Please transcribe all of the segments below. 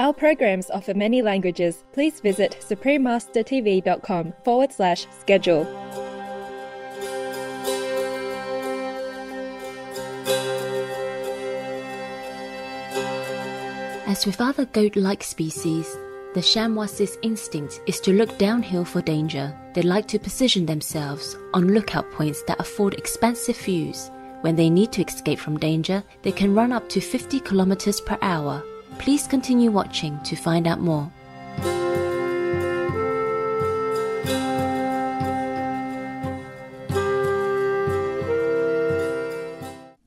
Our programs offer many languages. Please visit suprememastertv.com forward slash schedule. As with other goat like species, the chamois' instinct is to look downhill for danger. They like to position themselves on lookout points that afford expansive views. When they need to escape from danger, they can run up to 50 kilometers per hour. Please continue watching to find out more.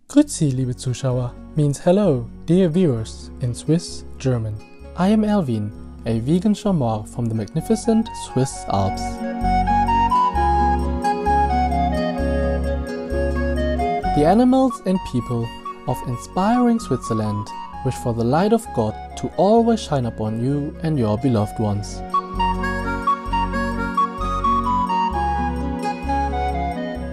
Grüezi, liebe Zuschauer, means hello, dear viewers, in Swiss German. I am Elvin, a vegan chamois from the magnificent Swiss Alps. The animals and people of inspiring Switzerland wish for the light of God to always shine upon you and your beloved ones.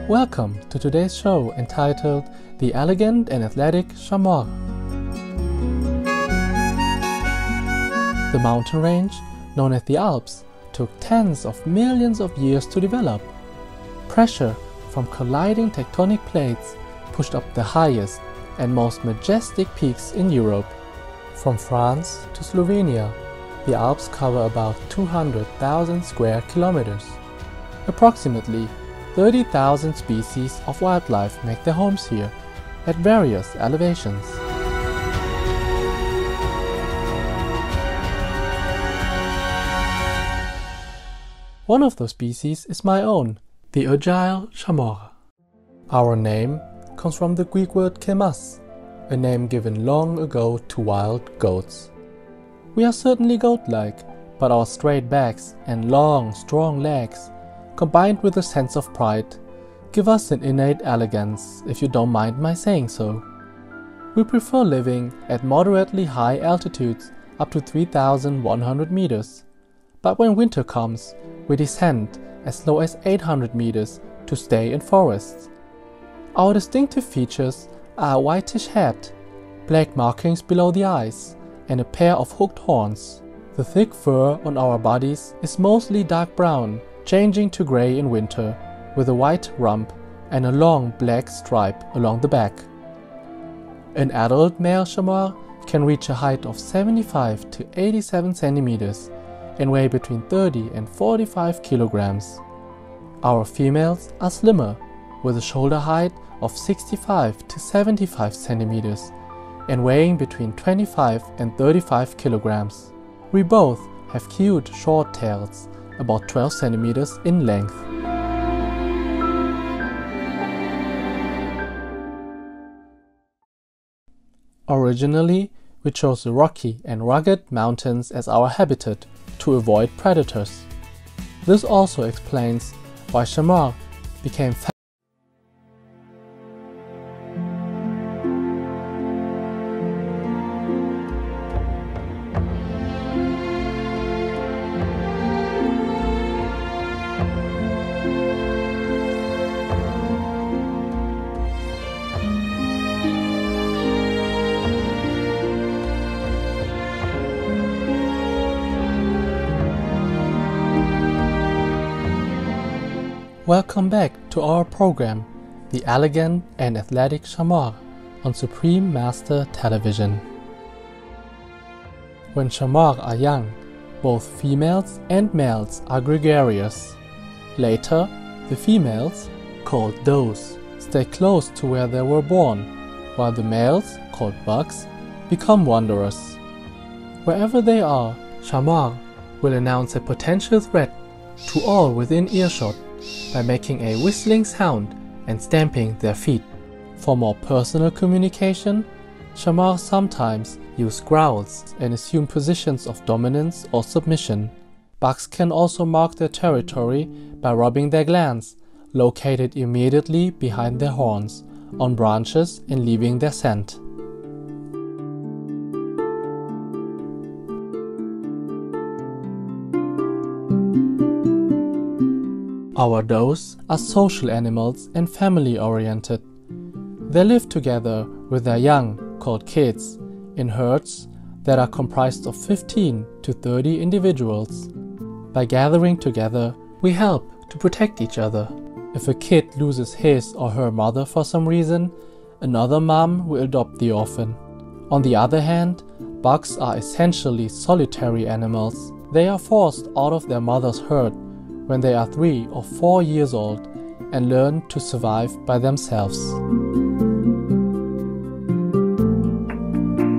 Welcome to today's show entitled The Elegant and Athletic Chamois. The mountain range, known as the Alps, took tens of millions of years to develop. Pressure from colliding tectonic plates pushed up the highest and most majestic peaks in Europe. From France to Slovenia, the Alps cover about 200,000 square kilometers. Approximately 30,000 species of wildlife make their homes here at various elevations. One of those species is my own, the agile chamois. Our name comes from the Greek word kemas, a name given long ago to wild goats. We are certainly goat-like, but our straight backs and long, strong legs, combined with a sense of pride, give us an innate elegance, if you don't mind my saying so. We prefer living at moderately high altitudes up to 3100 meters, but when winter comes, we descend as low as 800 meters to stay in forests. Our distinctive features are a whitish head, black markings below the eyes, and a pair of hooked horns. The thick fur on our bodies is mostly dark brown, changing to gray in winter, with a white rump and a long black stripe along the back. An adult male chamois can reach a height of 75 to 87 centimeters and weigh between 30 and 45 kilograms. Our females are slimmer, with a shoulder height of 65 to 75 centimeters and weighing between 25 and 35 kilograms. We both have cute short tails, about 12 centimeters in length. Originally, we chose the rocky and rugged mountains as our habitat to avoid predators. This also explains why chamois became Welcome back to our program, The Elegant and Athletic Chamois, on Supreme Master Television. When chamois are young, both females and males are gregarious. Later, the females, called does, stay close to where they were born, while the males, called bucks, become wanderers. Wherever they are, chamois will announce a potential threat to all within earshot by making a whistling sound and stamping their feet. For more personal communication, chamois sometimes use growls and assume positions of dominance or submission. Bucks can also mark their territory by rubbing their glands, located immediately behind their horns, on branches and leaving their scent. Our does are social animals and family oriented. They live together with their young, called kids, in herds, that are comprised of 15 to 30 individuals. By gathering together, we help to protect each other. If a kid loses his or her mother for some reason, another mom will adopt the orphan. On the other hand, bucks are essentially solitary animals. They are forced out of their mother's herd when they are three or four years old and learn to survive by themselves.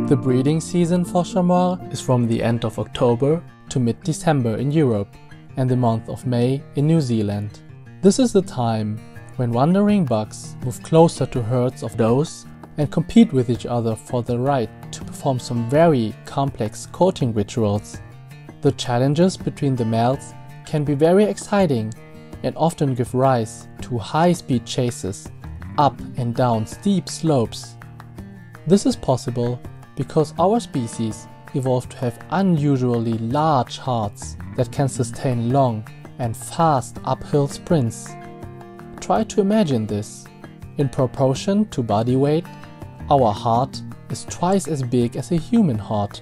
The breeding season for chamois is from the end of October to mid December in Europe and the month of May in New Zealand. This is the time when wandering bucks move closer to herds of does and compete with each other for the right to perform some very complex courting rituals. The challenges between the males can be very exciting and often give rise to high speed chases up and down steep slopes. This is possible because our species evolved to have unusually large hearts that can sustain long and fast uphill sprints. Try to imagine this. In proportion to body weight, our heart is twice as big as a human heart.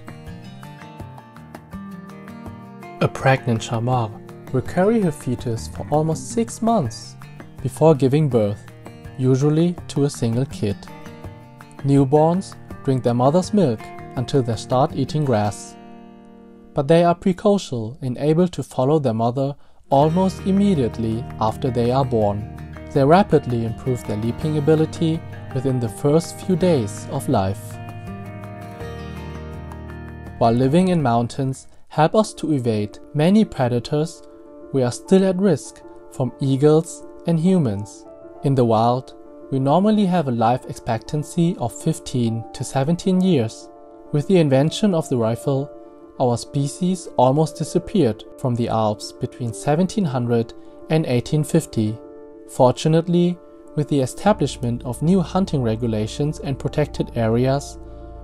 A pregnant chamois will carry her fetus for almost six months before giving birth, usually to a single kid. Newborns drink their mother's milk until they start eating grass. But they are precocial and able to follow their mother almost immediately after they are born. They rapidly improve their leaping ability within the first few days of life. While living in mountains help us to evade many predators, we are still at risk from eagles and humans. In the wild, we normally have a life expectancy of 15 to 17 years. With the invention of the rifle, our species almost disappeared from the Alps between 1700 and 1850. Fortunately, with the establishment of new hunting regulations and protected areas,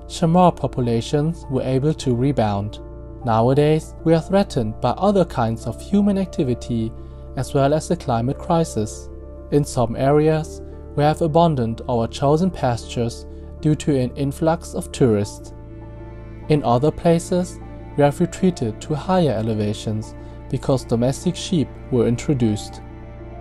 chamois populations were able to rebound. Nowadays, we are threatened by other kinds of human activity as well as the climate crisis. In some areas, we have abandoned our chosen pastures due to an influx of tourists. In other places, we have retreated to higher elevations because domestic sheep were introduced.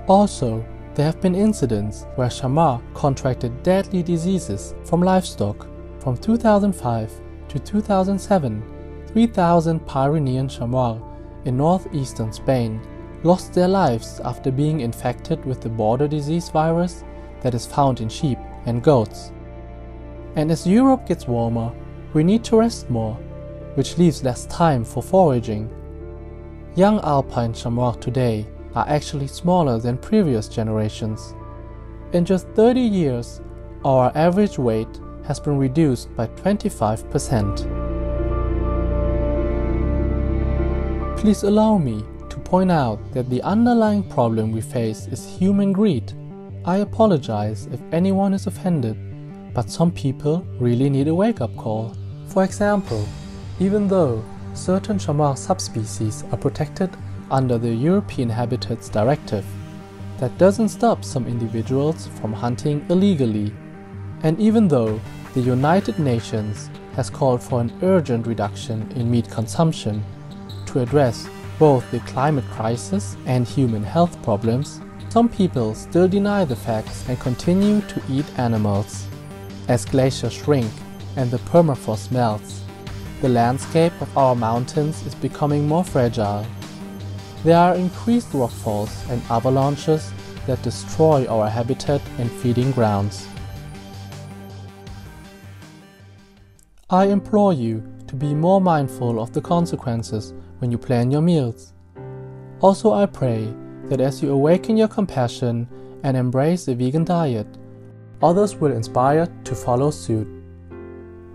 Also, there have been incidents where chamois contracted deadly diseases from livestock. From 2005 to 2007, 3,000 Pyrenean chamois in northeastern Spain lost their lives after being infected with the border disease virus that is found in sheep and goats. And as Europe gets warmer, we need to rest more, which leaves less time for foraging. Young alpine chamois today are actually smaller than previous generations. In just 30 years, our average weight has been reduced by 25%. Please allow me to point out that the underlying problem we face is human greed. I apologize if anyone is offended, but some people really need a wake up call. For example, even though certain chamois subspecies are protected under the European Habitats Directive, that doesn't stop some individuals from hunting illegally. And even though the United Nations has called for an urgent reduction in meat consumption to address both the climate crisis and human health problems, some people still deny the facts and continue to eat animals. As glaciers shrink and the permafrost melts, the landscape of our mountains is becoming more fragile. There are increased rockfalls and avalanches that destroy our habitat and feeding grounds. I implore you to be more mindful of the consequences when you plan your meals. Also, I pray that as you awaken your compassion and embrace a vegan diet, others will inspire to follow suit.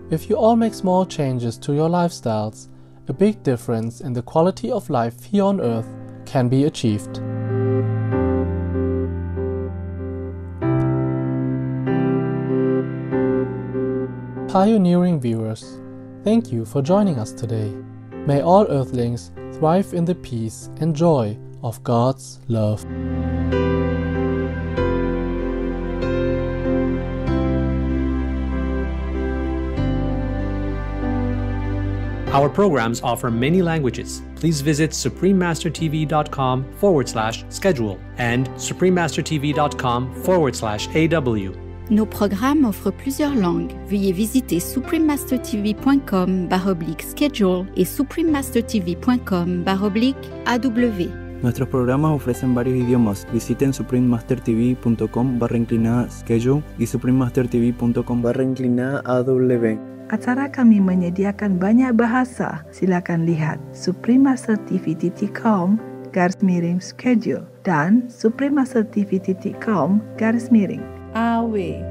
If you all make small changes to your lifestyles, a big difference in the quality of life here on Earth can be achieved. Pioneering viewers, thank you for joining us today. May all Earthlings thrive in the peace and joy of God's love. Our programs offer many languages. Please visit suprememastertv.com forward slash schedule and suprememastertv.com forward slash AW. Nos programmes offrent plusieurs langues. Veuillez visiter suprememastertv.com schedule et suprememastertv.com AW. Nuestros programas ofrecen varios idiomas. Visiten suprememastertv.com barra inclinada schedule y suprememastertv.com barra inclinada AW. Acara kami menyediakan banyak bahasa. Silakan lihat suprememastertv.com garis miring schedule dan suprememastertv.com garis miring. AW